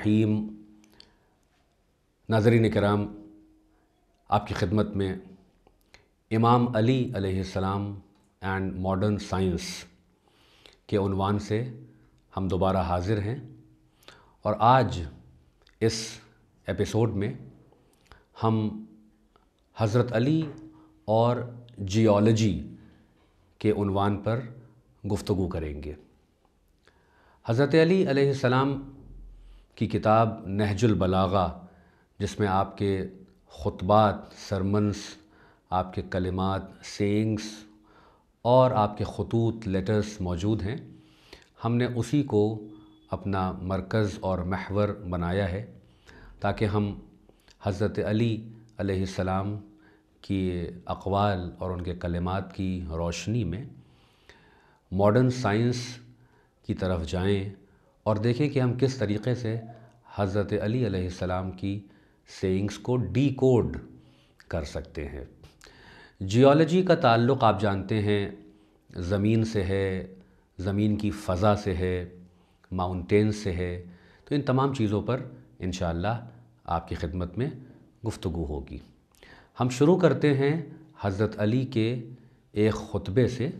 बसमीम नाजरीन कराम, आपकी खिदमत में इमाम अली अलैहिस्सलाम एंड मॉडर्न साइंस के उनवान से हम दोबारा हाज़िर हैं और आज इस एपिसोड में हम हज़रत अली और जियोलॉजी के उनवान पर गुफ्तगू करेंगे। हज़रत अली अलैहिस्सलाम की किताब नहजुल बलागा, जिसमें आपके ख़ुतबात सरमन्स आपके कलिमात सेंग्स और आपके ख़तूत, लेटर्स मौजूद हैं, हमने उसी को अपना मरकज़ और महवर बनाया है, ताकि हम हज़रत अली अलैहिस्सलाम की अकवाल और उनके कलिमात की रोशनी में मॉडर्न साइंस की तरफ़ जाएँ और देखें कि हम किस तरीके से हज़रत अली अलैहिस्सलाम की सेइंग्स को डी कोड कर सकते हैं। जियोलॉजी का ताल्लुक़ आप जानते हैं, ज़मीन से है, ज़मीन की फ़ज़ा से है माउंटेन से है। तो इन तमाम चीज़ों पर इन आपकी खिदमत में गुफ्तु होगी। हम शुरू करते हैं हज़रत अली के एक ख़ुतबे से,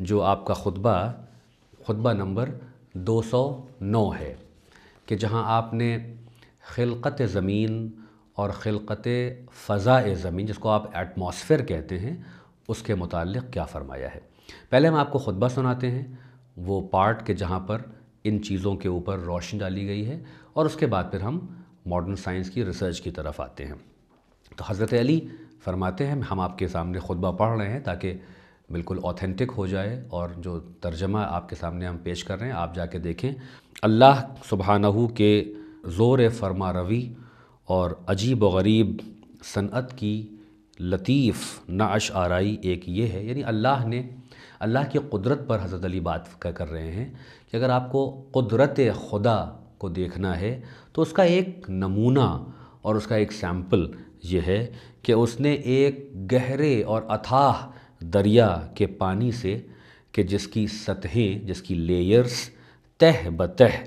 जो आपका ख़ुतबा ख़ुतबा नंबर 209 है, कि जहाँ आपने खिलकत ज़मीन और खिलकत फ़ज़ा ज़मीन, जिसको आप एटमॉस्फेयर कहते हैं, उसके मुतालिक क्या फ़रमाया है। पहले हम आपको ख़ुतबा सुनाते हैं, वो पार्ट के जहाँ पर इन चीज़ों के ऊपर रोशनी डाली गई है और उसके बाद फिर हम मॉडर्न साइंस की रिसर्च की तरफ़ आते हैं। तो हज़रत अली फ़रमाते हैं, हम आपके सामने ख़ुतबा पढ़ रहे हैं ताकि बिल्कुल ऑथेंटिक हो जाए और जो तर्जमा आपके सामने हम पेश कर रहे हैं, आप जाके देखें। अल्लाह सुबहानहू के ज़ोर फरमा रवी और अजीब व गरीब सनत की लतीफ़ नाश आरई एक ये है, यानी अल्लाह ने अल्लाह की कुदरत पर हज़रत अली बात कर रहे हैं कि अगर आपको कुदरत खुदा को देखना है तो उसका एक नमूना और उसका एक सैंपल ये है कि उसने एक गहरे और अथाह दरिया के पानी से कि जिसकी सतहें, जिसकी लेयर्स तह बतह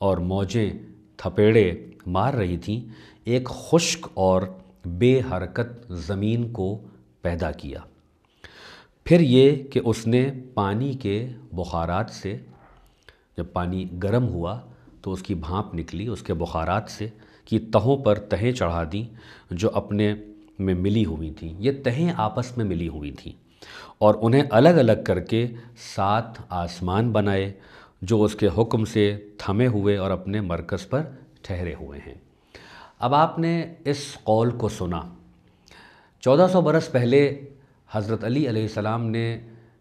और मौजें थपेड़े मार रही थीं, एक खुश्क और बेहरकत ज़मीन को पैदा किया। फिर ये कि उसने पानी के बुखारात से, जब पानी गर्म हुआ तो उसकी भाप निकली उसके बुखारात से कि तहों पर तहें चढ़ा दी जो अपने में मिली हुई थी। ये तहें आपस में मिली हुई थी और उन्हें अलग अलग करके सात आसमान बनाए जो उसके हुक्म से थमे हुए और अपने मरकज़ पर ठहरे हुए हैं। अब आपने इस कौल को सुना। 1400 बरस पहले हज़रत अली सलाम ने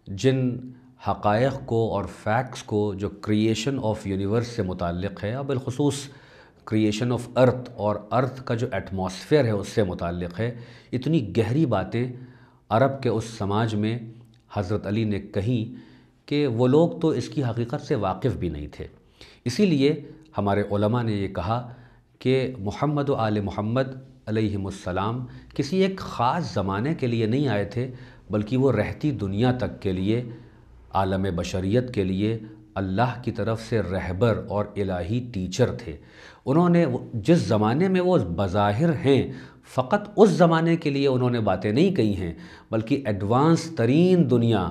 जिन हक़ाइक़ को और फैक्ट्स को जो क्रिएशन ऑफ़ यूनिवर्स से मुतक़ है और बिलखसूस क्रिएशन ऑफ़ अर्थ और अर्थ का जो एटमॉस्फेयर है उससे मुतक़ है, इतनी गहरी बातें अरब के उस समाज में हज़रत अली ने कहीं कि वो लोग तो इसकी हकीकत से वाकिफ़ भी नहीं थे। इसीलिए हमारे ने ये कहा कि मोहम्मद आल मोहम्मद अलैहिस्सलाम किसी एक ख़ास ज़माने के लिए नहीं आए थे बल्कि वो रहती दुनिया तक के लिए आलम बशरियत के लिए अल्लाह की तरफ़ से रहबर और इलाही टीचर थे। उन्होंने जिस ज़माने में वो बज़ाहिर हैं फ़कत उस ज़माने के लिए उन्होंने बातें नहीं कही हैं बल्कि एडवांस तरीन दुनिया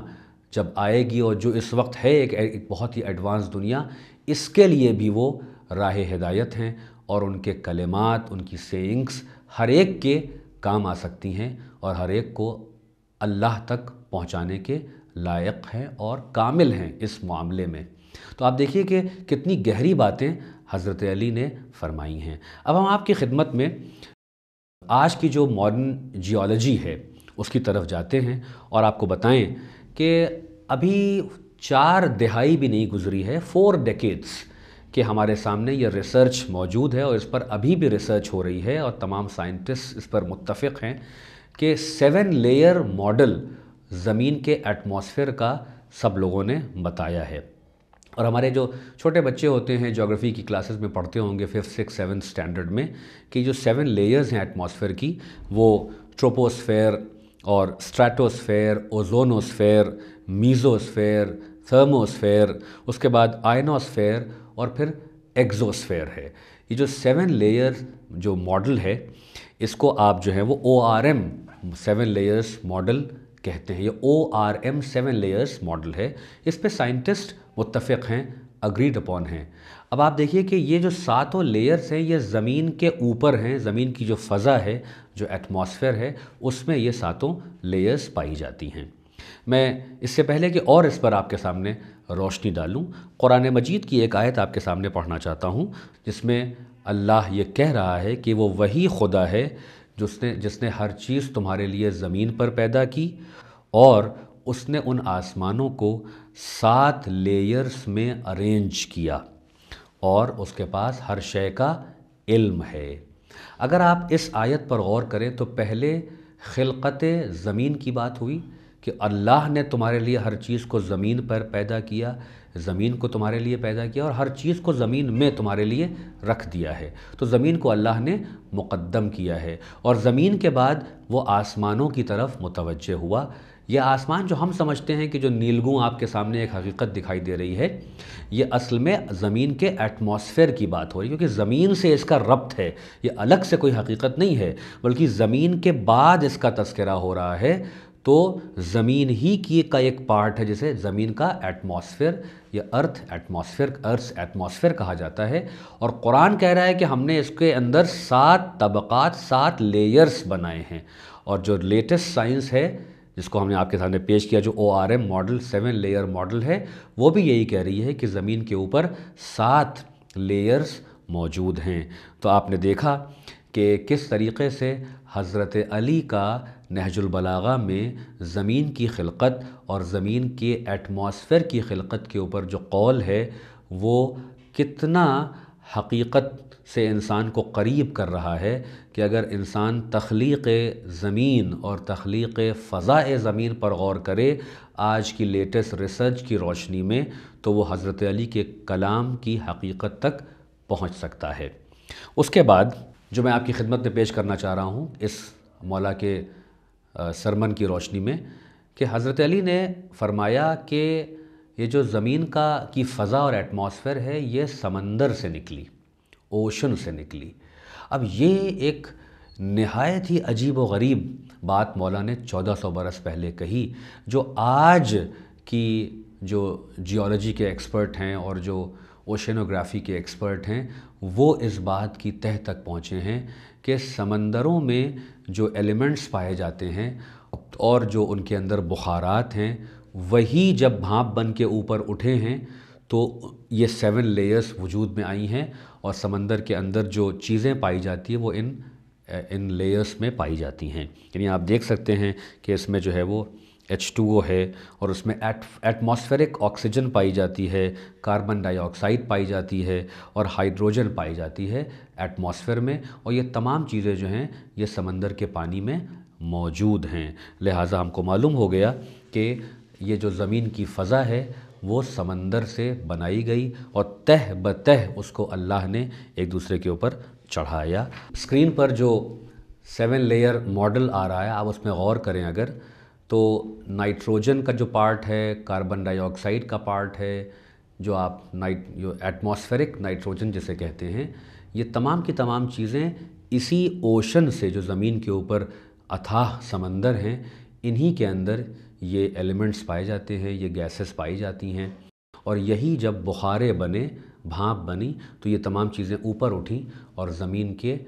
जब आएगी और जो इस वक्त है एक, एक बहुत ही एडवांस दुनिया इसके लिए भी वो राह हिदायत हैं और उनके कलेमात उनकी सेइंग्स हर एक के काम आ सकती हैं और हर एक को अल्लाह तक पहुँचाने के लायक हैं और कामिल हैं इस मामले में। तो आप देखिए कि कितनी गहरी बातें हज़रत अली ने फरमाई हैं। अब हम आपकी खिदमत में आज की जो मॉडर्न जियोलॉजी है, उसकी तरफ़ जाते हैं और आपको बताएँ कि अभी चार दिहाई भी नहीं गुजरी है फोर डेकेड्स के हमारे सामने ये रिसर्च मौजूद है और इस पर अभी भी रिसर्च हो रही है और तमाम साइंटिस्ट इस पर मुतफ़ हैं कि सेवन लेयर मॉडल ज़मीन के एटमॉस्फेयर का सब लोगों ने बताया है। और हमारे जो छोटे बच्चे होते हैं जोग्राफ़ी की क्लासेस में पढ़ते होंगे फिफ्थ सिक्स सेवन्थ स्टैंडर्ड में, कि जो सेवन लेयर्स हैं एटमॉस्फेयर की, वो ट्रोपोस्फेयर और स्ट्रेटोस्फेयर ओजोनोस्फेयर मीज़ोस्फेयर थर्मोस्फेयर उसके बाद आयनोस्फेयर और फिर एग्जोस्फेयर है। ये जो सेवन लेयर जो मॉडल है, इसको आप जो है वो O R M seven layers model कहते हैं। ये O R M seven layers model है। इस पर साइंटिस्ट मुतफ़ हैं अग्रीड अपॉन हैं। अब आप देखिए कि ये जो सातों लेयर्स हैं, ये ज़मीन के ऊपर हैं, ज़मीन की जो फ़ज़ा है, जो एटमॉस्फेयर है, उसमें ये सातों लेयर्स पाई जाती हैं। मैं इससे पहले कि और इस पर आपके सामने रोशनी डालूं। कुरान मजीद की एक आयत आपके सामने पढ़ना चाहता हूँ, जिसमें अल्लाह ये कह रहा है कि वो वही खुदा है जिसने जिसने हर चीज़ तुम्हारे लिए ज़मीन पर पैदा की और उसने उन आसमानों को सात लेयर्स में अरेंज किया और उसके पास हर शय का इल्म है। अगर आप इस आयत पर गौर करें तो पहले खिलकत ज़मीन की बात हुई कि अल्लाह ने तुम्हारे लिए हर चीज़ को ज़मीन पर पैदा किया, ज़मीन को तुम्हारे लिए पैदा किया और हर चीज़ को ज़मीन में तुम्हारे लिए रख दिया है। तो ज़मीन को अल्लाह ने मुक़दम किया है और ज़मीन के बाद वो आसमानों की तरफ़ मुतवजह हुआ। यह आसमान जो हम समझते हैं कि जो नीलगू आपके सामने एक हकीकत दिखाई दे रही है, ये असल में ज़मीन के एटमॉस्फेयर की बात हो रही है, क्योंकि ज़मीन से इसका रब्त है, ये अलग से कोई हकीकत नहीं है, बल्कि ज़मीन के बाद इसका तस्करा हो रहा है। तो ज़मीन ही की का एक पार्ट है, जिसे ज़मीन का एटमॉस्फेयर या अर्थ एटमॉस्फेयर अर्थ एटमॉस्फेयर कहा जाता है। और कुरान कह रहा है कि हमने इसके अंदर सात तबक़ात, सात लेयर्स बनाए हैं। और जो लेटेस्ट साइंस है, जिसको हमने आपके सामने पेश किया, जो O R M model seven layer model है, वो भी यही कह रही है कि ज़मीन के ऊपर सात लेयर्स मौजूद हैं। तो आपने देखा कि किस तरीक़े से हज़रत अली का नहजुलबलागा में ज़मीन की खिलकत और ज़मीन के एटमॉस्फेयर की खिलकत के ऊपर जो कौल है, वो कितना हकीकत से इंसान को करीब कर रहा है कि अगर इंसान तख्लीक़ ज़मीन और तख्लीक़ फ़ज़ा ज़मीन पर गौर करे आज की लेटेस्ट रिसर्च की रोशनी में तो वो हज़रत अली के कलाम की हकीकत तक पहुँच सकता है। उसके बाद जो मैं आपकी खिदमत में पेश करना चाह रहा हूँ, इस मौला के सरमन की रोशनी में कि हज़रत अली ने फरमाया कि ये जो ज़मीन का, की फ़ज़ा और एटमॉस्फेयर है, ये समंदर से निकली, ओशन से निकली। अब ये एक नहायत ही अजीब व गरीब बात मौला ने 1400 बरस पहले कही, जो आज की जो जियोलॉजी के एक्सपर्ट हैं और जो ओशनोग्राफ़ी के एक्सपर्ट हैं, वो इस बात की तह तक पहुँचे हैं कि समंदरों में जो एलिमेंट्स पाए जाते हैं और जो उनके अंदर बुखारात हैं, वही जब भाप बन के ऊपर उठे हैं तो ये सेवन लेयर्स वजूद में आई हैं और समंदर के अंदर जो चीज़ें पाई जाती हैं, वो इन इन लेयर्स में पाई जाती हैं। यानी आप देख सकते हैं कि इसमें जो है वो एच टू ओ है और उसमें एट एटमॉस्फेरिक ऑक्सीजन पाई जाती है कार्बन डाइऑक्साइड पाई जाती है और हाइड्रोजन पाई जाती है एटमॉस्फेयर में और ये तमाम चीज़ें जो हैं ये समंदर के पानी में मौजूद हैं। लिहाजा हमको मालूम हो गया कि ये जो ज़मीन की फ़ज़ा है, वो समंदर से बनाई गई और तह ब तह उसको अल्लाह ने एक दूसरे के ऊपर चढ़ाया। स्क्रीन पर जो सेवन लेयर मॉडल आ रहा है, आप उसमें गौर करें अगर तो नाइट्रोजन का जो पार्ट है, कार्बन डाइऑक्साइड का पार्ट है, जो आप नाइट, जो एटमॉस्फेरिक नाइट्रोजन जिसे कहते हैं, ये तमाम की तमाम चीज़ें इसी ओशन से जो ज़मीन के ऊपर अथाह समंदर हैं, इन्हीं के अंदर ये एलिमेंट्स पाए जाते हैं, ये गैसेस पाई जाती हैं। और यही जब बुखारे बने, भाप बनी तो ये तमाम चीज़ें ऊपर उठी और ज़मीन के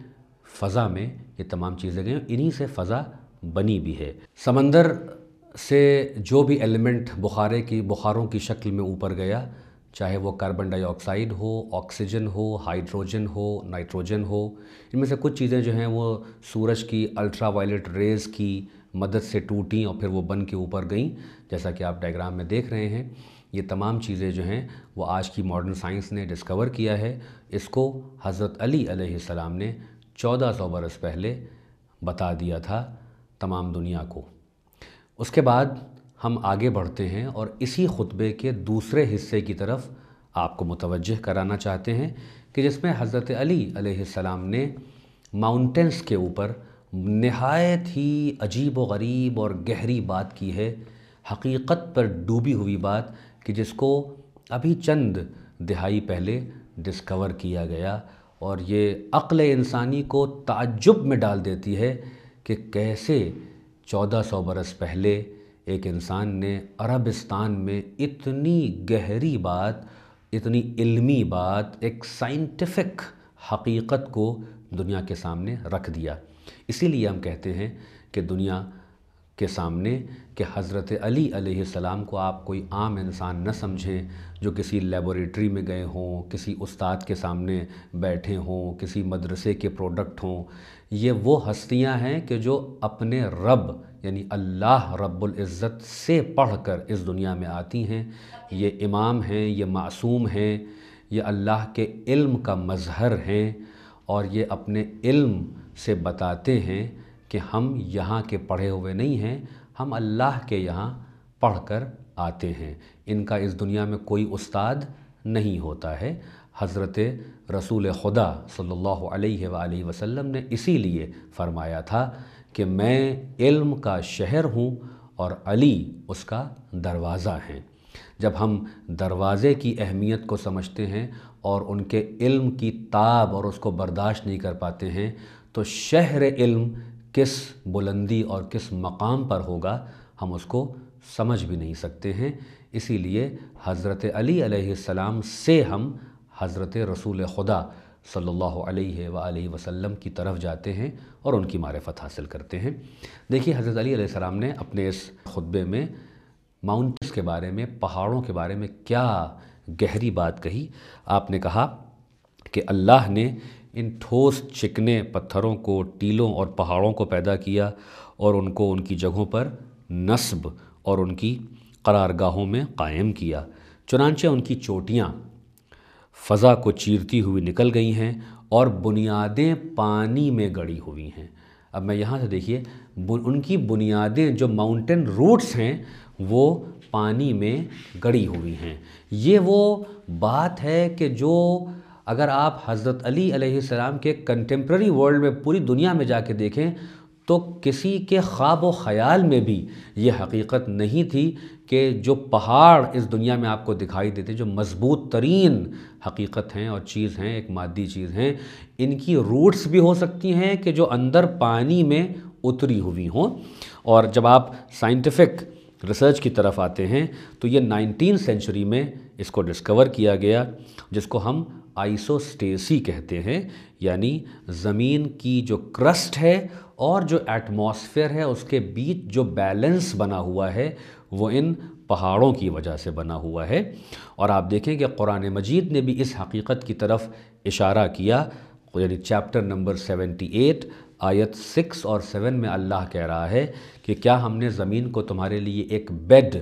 फ़ज़ा में ये तमाम चीज़ें गई। इन्हीं से फ़ज़ा बनी भी है। समंदर से जो भी एलिमेंट बुखारे की, बुखारों की शक्ल में ऊपर गया, चाहे वो कार्बन डाइऑक्साइड हो, ऑक्सीजन हो, हाइड्रोजन हो, नाइट्रोजन हो, इनमें से कुछ चीज़ें जो हैं वो सूरज की अल्ट्रा रेज़ की मदद से टूटी और फिर वो बन के ऊपर गईं। जैसा कि आप डायग्राम में देख रहे हैं, ये तमाम चीज़ें जो हैं वो आज की मॉडर्न साइंस ने डिस्कवर किया है। इसको हज़रत अली अलैहिस्सलाम ने 1400 बरस पहले बता दिया था। तमाम दुनिया को। उसके बाद हम आगे बढ़ते हैं और इसी खुतबे के दूसरे हिस्से की तरफ़ आपको मुतवजह कराना चाहते हैं कि जिसमें हज़रत अली सलाम ने माउंटेंस के ऊपर नहायत ही अजीब व गरीब और गहरी बात की है। हकीकत पर डूबी हुई बात कि जिसको अभी चंद दिहाई पहले डिस्कवर किया गया और ये अक्ल इंसानी को ताज्जुब में डाल देती है कि कैसे चौदह सौ बरस पहले एक इंसान ने अरबिस्तान में इतनी गहरी बात, इतनी इल्मी बात, एक साइंटिफिक हकीकत को दुनिया के सामने रख दिया। इसीलिए हम कहते हैं कि दुनिया के सामने कि हज़रत अली सलाम को आप कोई आम इंसान न समझें, जो किसी लेबोरेटरी में गए हों, किसी उस्ताद के सामने बैठे हों, किसी मदरसे के प्रोडक्ट हों। ये वो हस्तियाँ हैं कि जो अपने रब, यानी अल्लाह रब्बुल इज़्ज़त से पढ़कर इस दुनिया में आती हैं। ये इमाम हैं, ये मासूम हैं, ये अल्लाह के इल्म का मज़हर हैं और ये अपने इल्म से बताते हैं। कि हम यहाँ के पढ़े हुए नहीं हैं, हम अल्लाह के यहाँ पढ़ कर आते हैं। इनका इस दुनिया में कोई उस्ताद नहीं होता है। हज़रत रसूल खुदा सल्लल्लाहु अलैहि वसल्लम ने इसीलिए फ़रमाया था कि मैं इल्म का शहर हूँ और अली उसका दरवाज़ा है। जब हम दरवाज़े की अहमियत को समझते हैं और उनके इल्म की ताब और उसको बर्दाश्त नहीं कर पाते हैं तो शहर इल्म किस बुलंदी और किस मकाम पर होगा, हम उसको समझ भी नहीं सकते हैं। इसीलिए हज़रत अली सलाम से हम हज़रत रसूल खुदा सल्लल्लाहु अलैहि व वसल्लम की तरफ़ जाते हैं और उनकी मारफत हासिल करते हैं। देखिए, हज़रत अली सलाम ने अपने इस खुतबे में माउंटेंस के बारे में, पहाड़ों के बारे में क्या गहरी बात कही। आपने कहा कि अल्लाह ने इन ठोस चिकने पत्थरों को, टीलों और पहाड़ों को पैदा किया और उनको उनकी जगहों पर नस्ब और उनकी करारगाहों में कायम किया। चुनानचे उनकी चोटियाँ फ़ज़ा को चीरती हुई निकल गई हैं और बुनियादें पानी में गड़ी हुई हैं। अब मैं यहाँ से देखिए उनकी बुनियादें जो माउंटेन रूट्स हैं, वो पानी में गड़ी हुई हैं। ये वो बात है कि जो अगर आप हज़रत अली सलाम के कंटेम्प्रेरी वर्ल्ड में पूरी दुनिया में जाके देखें तो किसी के ख्वाब व ख़याल में भी ये हकीकत नहीं थी कि जो पहाड़ इस दुनिया में आपको दिखाई देते, जो मज़बूत तरीन हकीकत हैं और चीज़ हैं, एक मादी चीज़ हैं, इनकी रूट्स भी हो सकती हैं कि जो अंदर पानी में उतरी हुई हों। और जब आप साइंटिफिक रिसर्च की तरफ़ आते हैं तो ये नाइनटीन सेंचुरी में इसको डिस्कवर किया गया, जिसको हम आइसोस्टेसी कहते हैं, यानी ज़मीन की जो क्रस्ट है और जो एटमॉस्फेयर है, उसके बीच जो बैलेंस बना हुआ है, वो इन पहाड़ों की वजह से बना हुआ है। और आप देखें कि कुरान मजीद ने भी इस हकीकत की तरफ़ इशारा किया, यानी चैप्टर नंबर 78 आयत सिक्स और सेवन में अल्लाह कह रहा है कि क्या हमने ज़मीन को तुम्हारे लिए एक बेड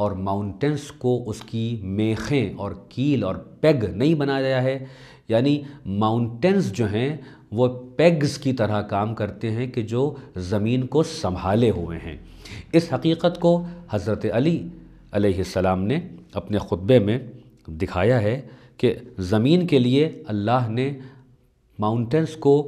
और माउंटेंस को उसकी मेखें और कील और पेग नहीं बनाया गया है। यानी माउंटेंस जो हैं, वो पेग्स की तरह काम करते हैं कि जो ज़मीन को संभाले हुए हैं। इस हकीकत को हज़रत अली सलाम ने अपने ख़ुतबे में दिखाया है कि ज़मीन के लिए अल्लाह ने माउंटेंस को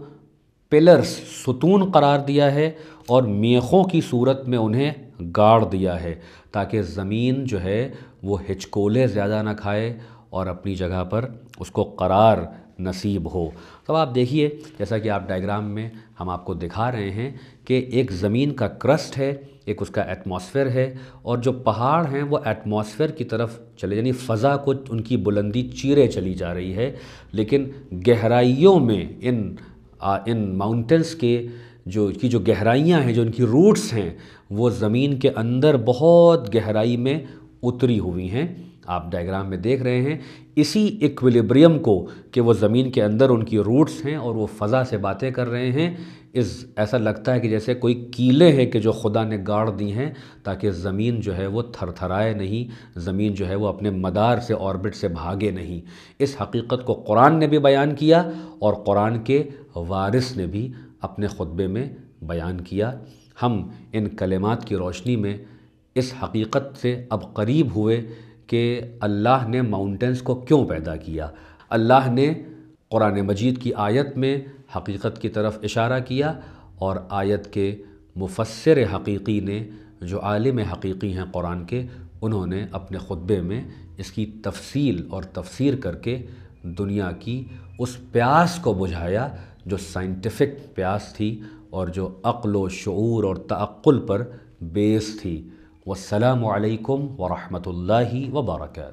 पिलर्स सुतून करार दिया है और मेखों की सूरत में उन्हें गाड़ दिया है। ताकि ज़मीन जो है वो हिचकोले ज़्यादा ना खाए और अपनी जगह पर उसको करार नसीब हो। तो आप देखिए जैसा कि आप डायग्राम में हम आपको दिखा रहे हैं कि एक ज़मीन का क्रस्ट है एक उसका एटमॉस्फेयर है और जो पहाड़ हैं वो एटमॉस्फेयर की तरफ़ चले यानी फ़ज़ा को उनकी बुलंदी चीरे चली जा रही है। लेकिन गहराइयों में इन आ, इन माउंटेंस के जो की जो गहराइयाँ हैं जो उनकी रूट्स हैं वो ज़मीन के अंदर बहुत गहराई में उतरी हुई हैं। आप डायग्राम में देख रहे हैं। इसी इक्विलिब्रियम को कि वो ज़मीन के अंदर उनकी रूट्स हैं और वो फ़ज़ा से बातें कर रहे हैं। इस, ऐसा लगता है कि जैसे कोई कीले हैं कि जो खुदा ने गाड़ दी हैं, ताकि ज़मीन जो है वो थरथराए नहीं, ज़मीन जो है वो अपने मदार से ऑर्बिट से भागे नहीं। इस हकीकत को कुरान ने भी बयान किया और कुरान के वारिस ने भी अपने ख़ुतबे में बयान किया। हम इन कलेमात की रोशनी में इस हकीकत से अब करीब हुए कि अल्लाह ने माउंटेंस को क्यों पैदा किया। अल्लाह ने कुरान मजीद की आयत में हकीकत की तरफ़ इशारा किया और आयत के मुफसर हकीकी ने, जो आलिम हकीकी हैं कुरान के, उन्होंने अपने ख़ुतबे में इसकी तफसील और तफसीर करके दुनिया की उस प्यास को बुझाया, जो साइंटिफिक प्यास थी और जो अक्ल शूर और तक्ल पर बेस थी। वसलम वरहमल वर्का